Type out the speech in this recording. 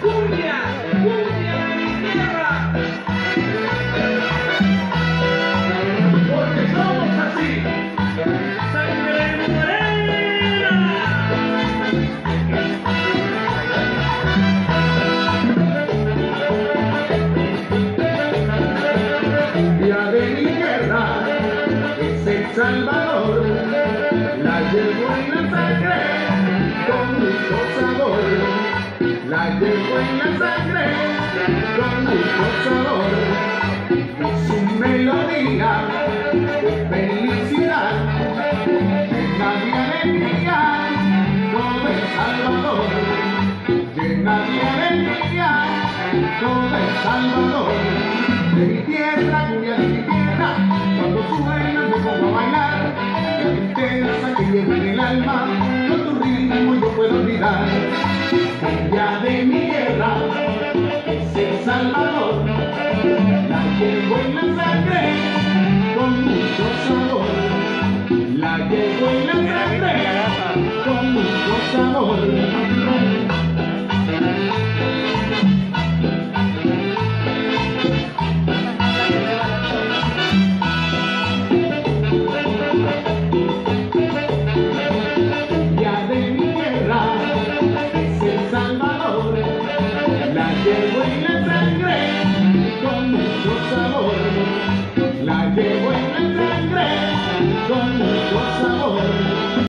¡Cumbia de mi tierra! Salvador, la llevo en la sangre con mucho sabor, la llevo en la sangre con mucho sabor, y su melodía de felicidad, llena de alegría todo El Salvador, llena de alegría todo El Salvador. De mi tierra, cumbia alma, con tu ritmo yo puedo olvidar. Cumbia de mi tierra, es El Salvador, la llevo en la sangre.